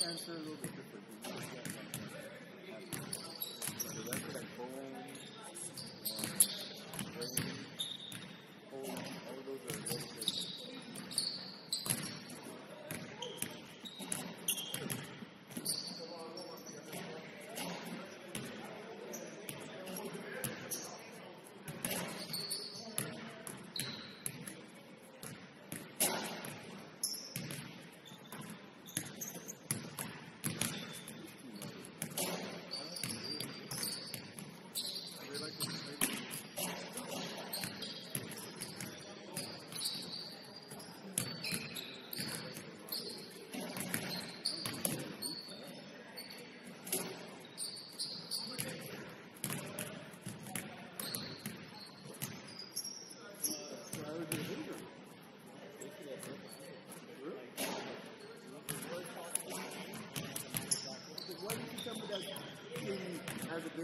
但是路边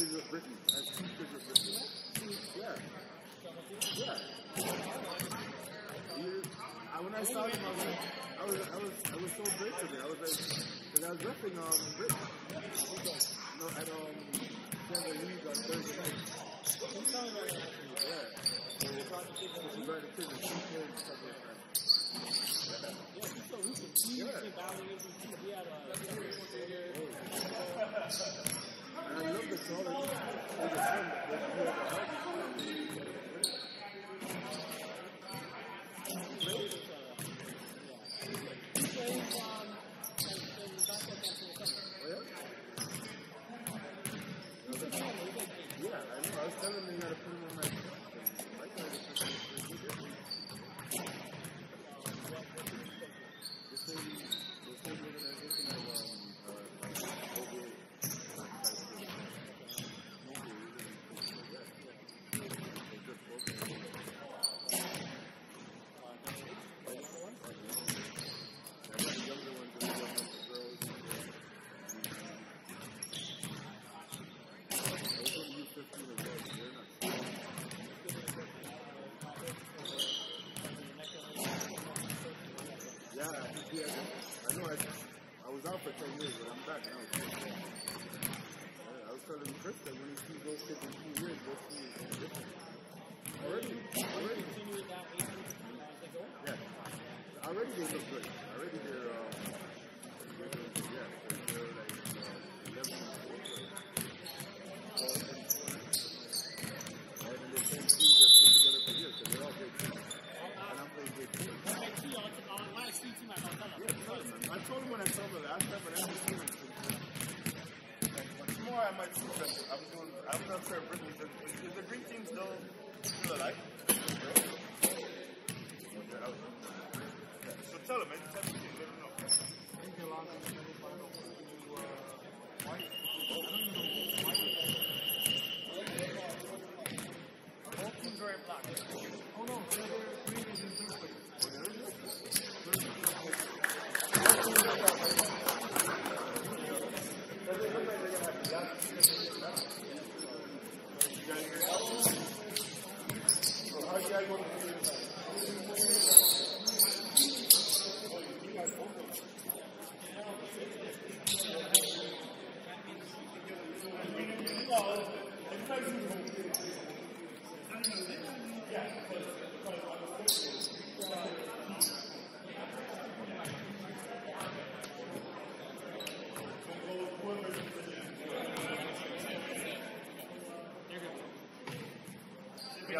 of Britain, as of Britain. Yeah. Yeah. I, when I saw I was, like, I was, I was, I was so grateful. I was like, because I was repping um, Britain. No, at um, Premier League on Thursday night. Yeah. Yeah. yeah. yeah. I love the Yeah, I know I, I was out for 10 years, but I'm back now. I was telling Chris that when you see those kids in two years, those kids see it different. Already, already. Yeah. Already they look good. Already they're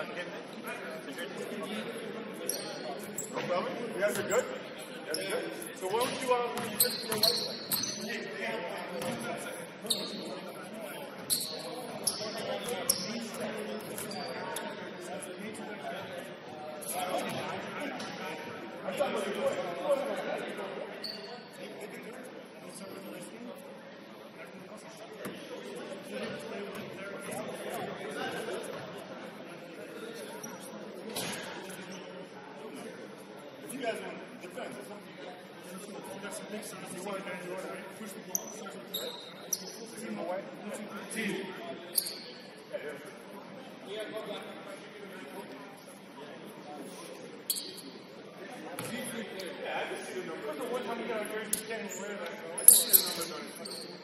Well, you guys are good? You guys are good? So what would you, um, you just your life? I'm talking about your Yeah, I just see the. I don't know what time you got a jersey standing where that. I just see the.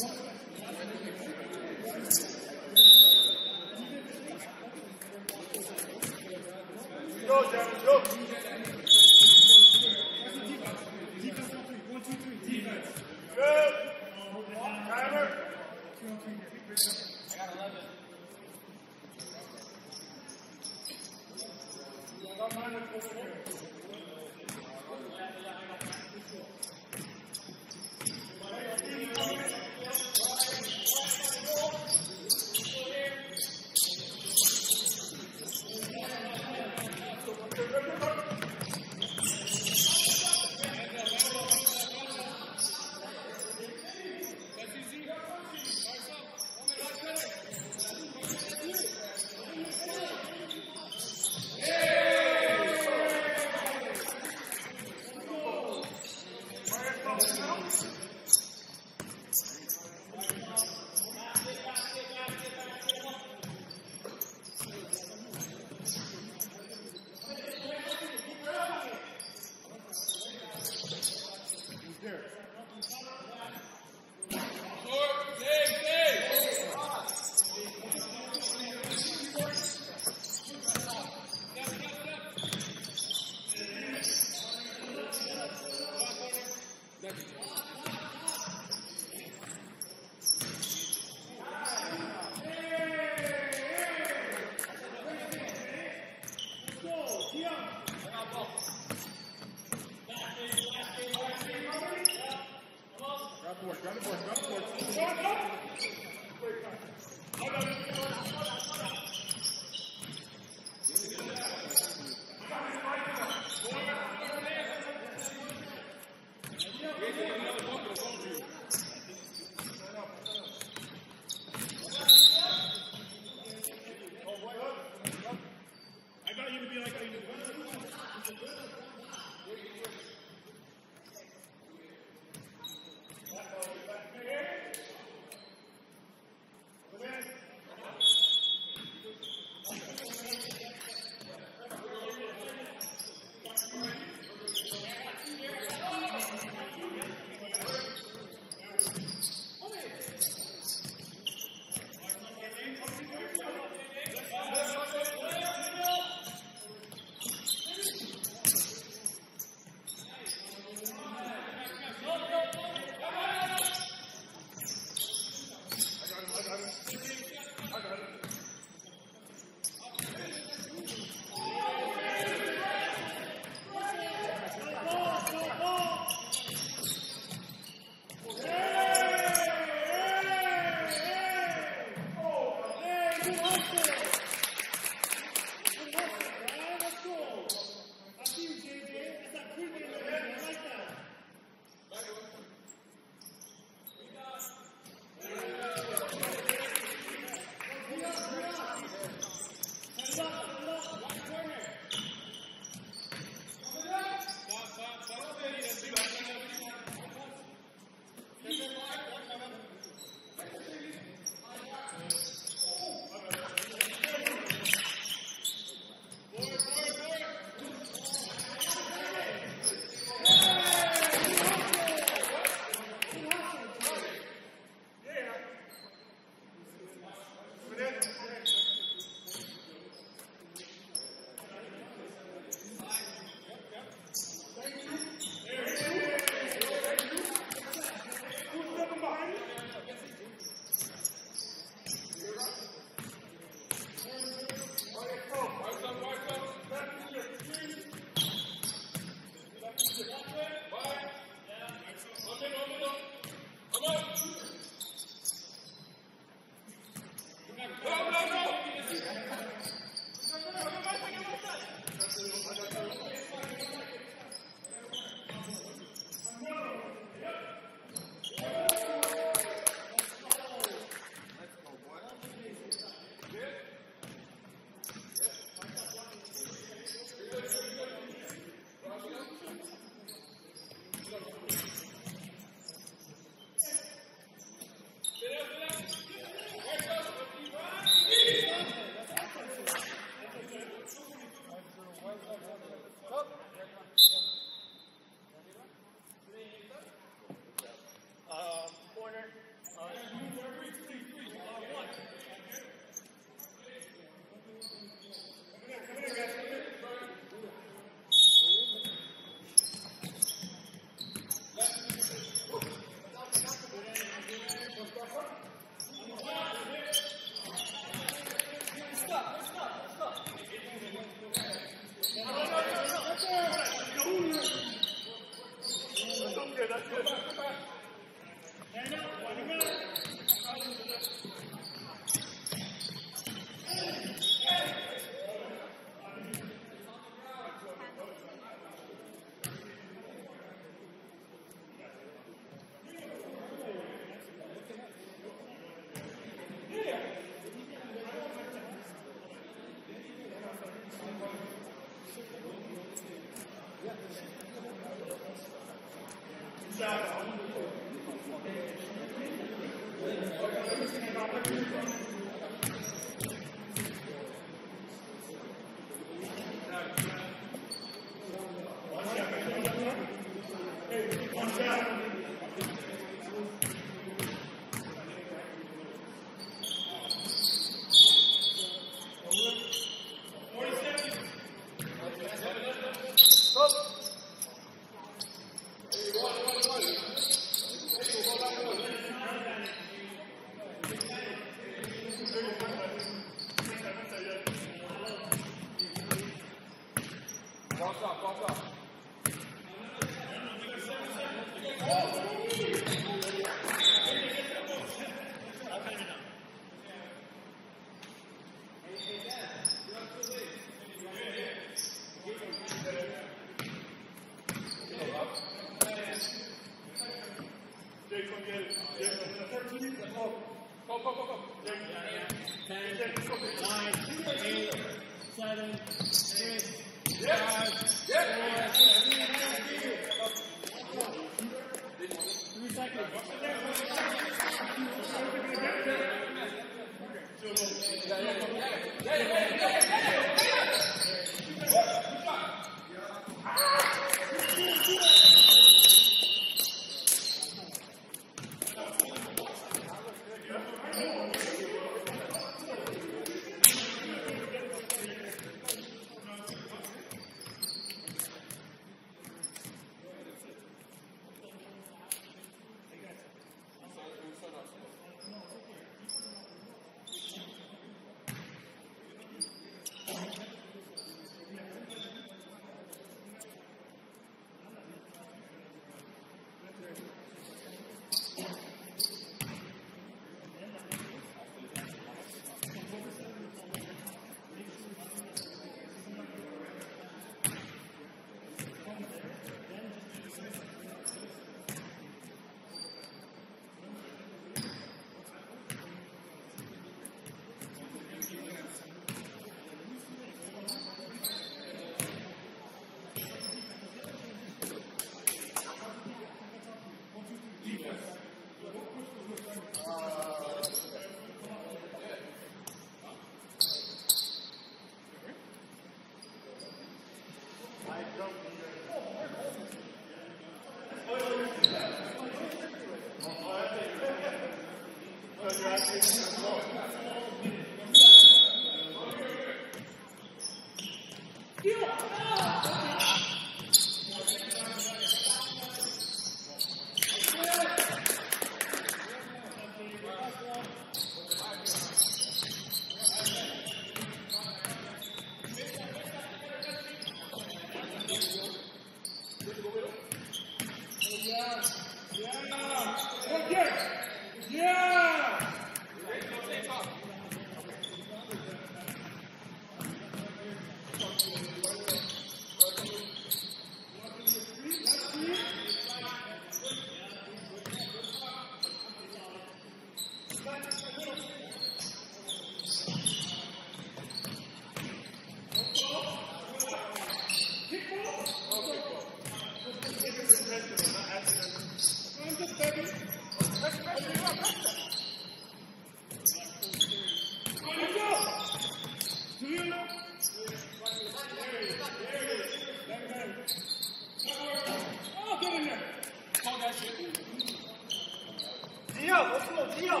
以上。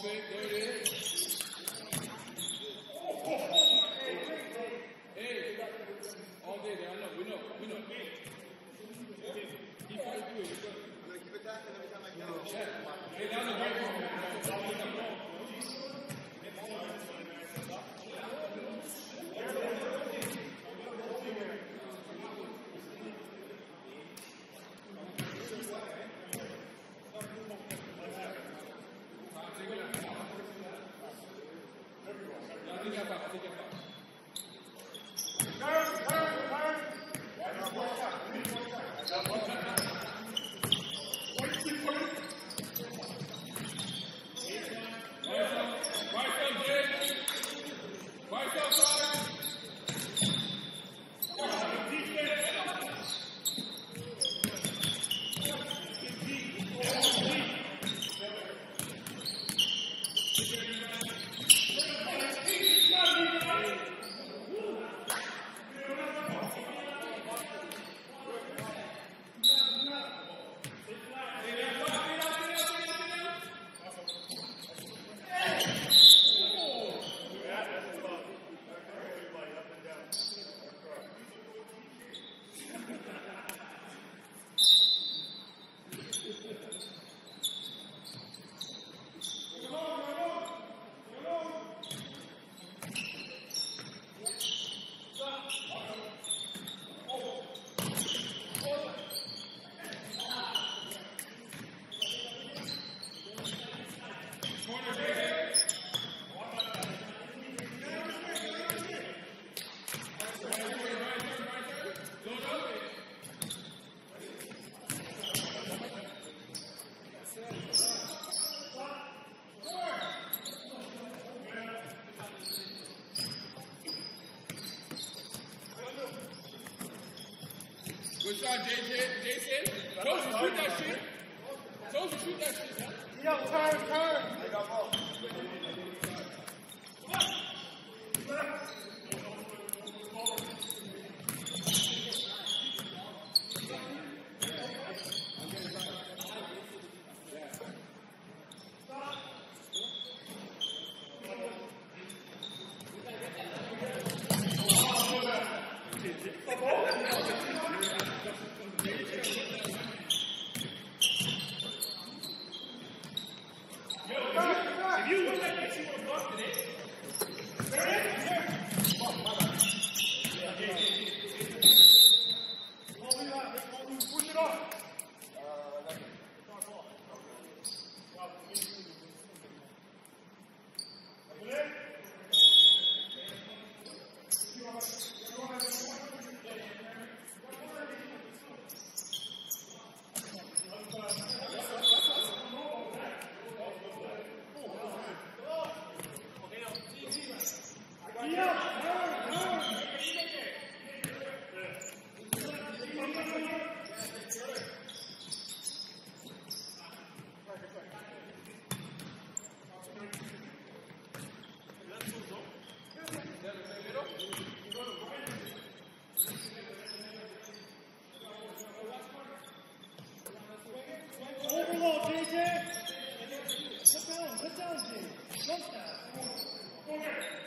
There it is. Africa Cup. Rashawn J. JJ, Jason, Toast shoot that shit. Don't shoot that shit. Yo, turn, turn. ほら!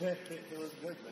Man. It was good.